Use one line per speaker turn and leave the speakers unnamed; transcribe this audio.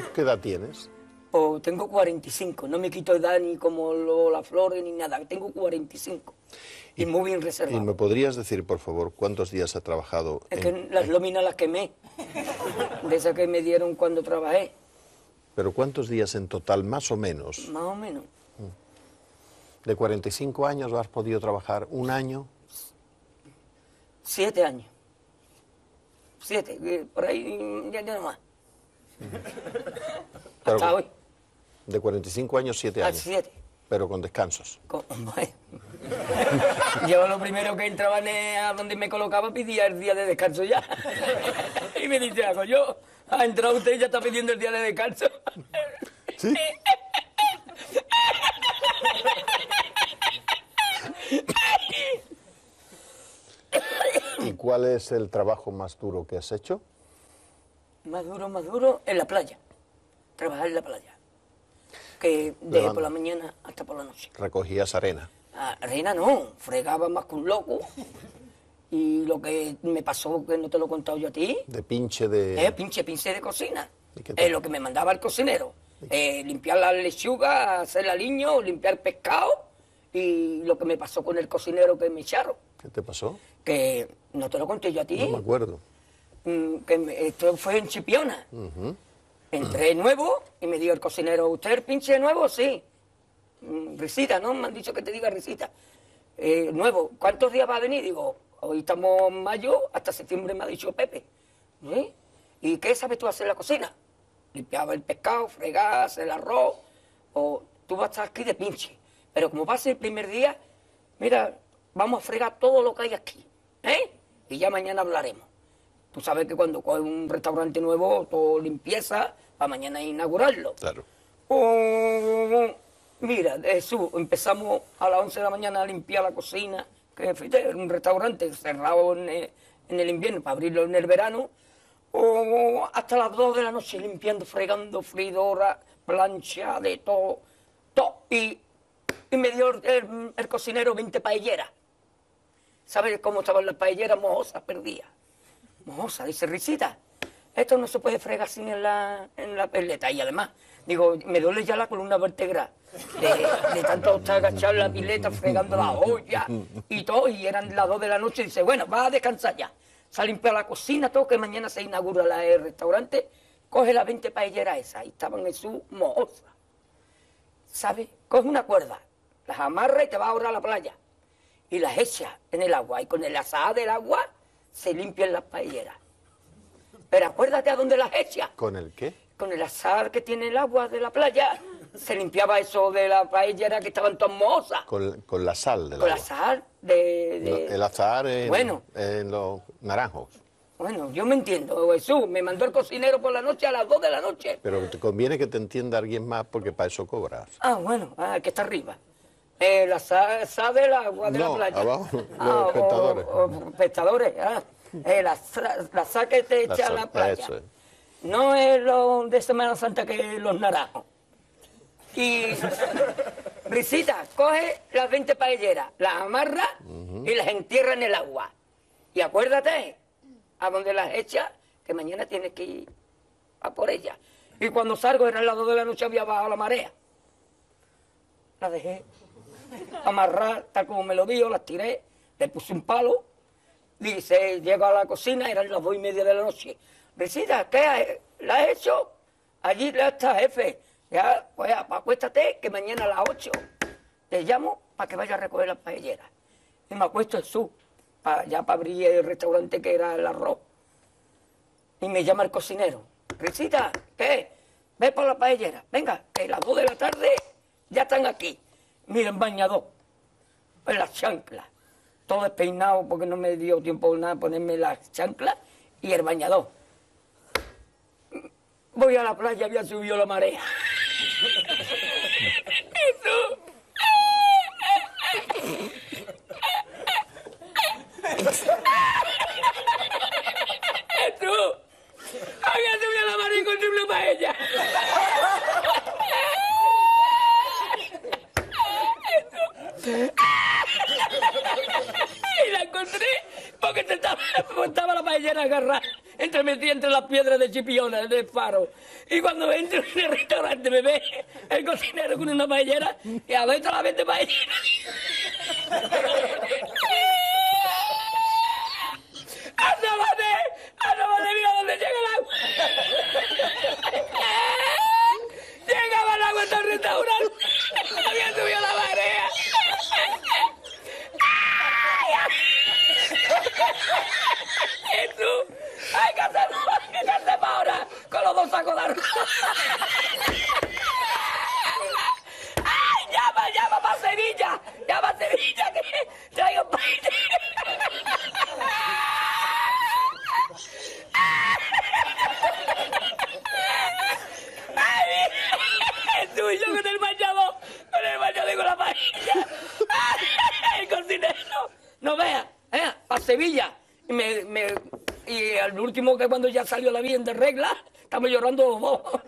¿Tú qué edad tienes?
Pues tengo 45, no me quito edad ni como lo- las flores ni nada, tengo 45. Y, muy bien
¿Y
reservado.
me podrías decir, por favor, cuántos días ha trabajado?
Es
en-
que las lóminas las quemé, de esas que me dieron cuando trabajé,
Pero cuántos días en total, más o menos?
más o menos.
¿De 45 años has podido trabajar un año?
Siete años. Siete, que por ahí mm, ya, ya no más.
Pero-
Hasta hoy,
De 45 años, 7
a
años.
siete.
Pero con descansos.
Co- Bueno. Yo lo primero que entraba en el- a donde me colocaba pedía el día de descanso ya. Y me dice, hago yo, ha entrado usted y ya está pidiendo el día de descanso.
¿Sí? ¿Y cuál es el trabajo más duro que has hecho?
Más duro, más duro, en la playa. Trabajar en la playa. Que de
Levanta.
por la mañana hasta por la noche.
Recogías arena.
Ah, reina no, fregaba más que un loco. Y lo que me pasó, que no te lo he contado yo a ti,
De pinche de...
es pinche pinche de cocina. Es lo que me mandaba el cocinero. Eh, limpiar la lechuga, hacer aliño, limpiar pescado. Y lo que me pasó con el cocinero que me echaron.
¿Qué te pasó?
Que no te lo conté yo a ti.
No me acuerdo.
Mm, que me- esto fue en Chipiona. Entré nuevo y me dijo el cocinero, ¿usted es el pinche nuevo? Sí. Mm, Risita, ¿no? Me han dicho que te diga risita. Eh, nuevo, ¿cuántos días va a venir? Digo, hoy estamos en mayo, hasta septiembre me ha dicho Pepe. ¿Y qué sabes tú hacer en la cocina? Limpiaba el pescado, fregar, hacer el arroz, o tú vas a estar aquí de pinche. Pero como va a ser el primer día, mira, vamos a fregar todo lo que hay aquí. ¿Eh? Y ya mañana hablaremos. Tú sabes que cuando coges un restaurante nuevo, todo limpieza, para mañana inaugurarlo.
Claro.
Oh, mira, Jesús, empezamos a las 11 de la mañana a limpiar la cocina, que era un restaurante cerrado en el, en el invierno para abrirlo en el verano, oh, hasta las 2 de la noche limpiando, fregando, freidora, plancha, de todo, todo. Y, y me dio el, el cocinero 20 paelleras. ¿Sabes cómo estaban las paelleras mojosas, perdidas? Mojosa, dice Risita, esto no se puede fregar sin en la, en la pileta. Y además, digo, me duele ya la columna vertebral de, tanto estar agachado en la pileta, fregando la olla y todo. Y eran las dos de la noche. Y dice, bueno, va a descansar ya. Se ha limpiado la cocina, todo, que mañana se inaugura el restaurante. Coge las 20 paelleras esas. Y estaban en su mojosa. ¿Sabes? Coge una cuerda, las amarra y te va ahora a la playa y las echa en el agua. Y con el azahar del agua se limpian las paelleras. Pero acuérdate a dónde las echa.
¿Con el qué?
Con el azahar que tiene el agua de la playa. Se limpiaba eso de la paellera que estaban todas mohosas.
Con, con la sal del
Con el
agua.
azahar de... de-
No, El azahar en,
Bueno.
en los naranjos.
Bueno, yo me entiendo. Jesús, me mandó el cocinero por la noche a las 2 de la noche.
Pero te conviene que te entienda alguien más porque para eso cobras.
Ah, bueno, ah, que está arriba. El azahar azahar del agua de
No,
la playa.
abajo, los
o-
pescadores.
o- o pescadores, ah. El azahar la azahar que te
La
echa a la playa.
eso.
No es lo de Semana Santa que los naranjos. Y Risita, coge las 20 paelleras, las amarra y las entierra en el agua. Y acuérdate, a donde las echa, que mañana tienes que ir a por ellas. Y cuando salgo, era las 2 de la noche, había bajado la marea. La dejé amarrar, tal como me lo dijo, las tiré, le puse un palo. Dice, llego a la cocina, eran las dos y media de la noche. Risita, ¿qué has, la has hecho? Allí ya está, jefe. Ya, pues acuéstate, que mañana a las 8 te llamo para que vaya a recoger las paelleras. Y me acuesto en su, pa- ya para abrir el restaurante que era el arroz. Y me llama el cocinero. Risita, ¿qué? Ve por la paellera. Venga, que las 2 de la tarde ya están aquí. Miren, bañador. En las chanclas. Todo despeinado porque no me dio tiempo nada ponerme las chanclas y el bañador. Voy a la playa, había subido la marea. Eso. Había subido la marea y encontré una paella. Y la encontré porque estaba, estaba la paellera agarrada entremetida entre las piedras de Chipiona, del faro. Y cuando entro en el restaurante me ve el cocinero con una paellera y a ver la vende paellera. ¡Asómate! ¡Asómate! ¡Mira dónde llega el agua! ¡Llegaba el agua hasta el restaurante! ¡Había subido la marea! ¡Jesús! ¡Ay, qué hacemos! ¿Qué hacemos ahora? Con los dos sacos de arroz. ¡Ay, llama, llama para Sevilla! ¡Llama a Sevilla que traigo paella! ¡Ay, tú y yo con el bañador! ¡Con el bañador y con la paella! ¡Ay, el cocinero! No vea, ¿eh? A Sevilla. Y, me, me, y que cuando ya salió la bien de regla, estamos llorando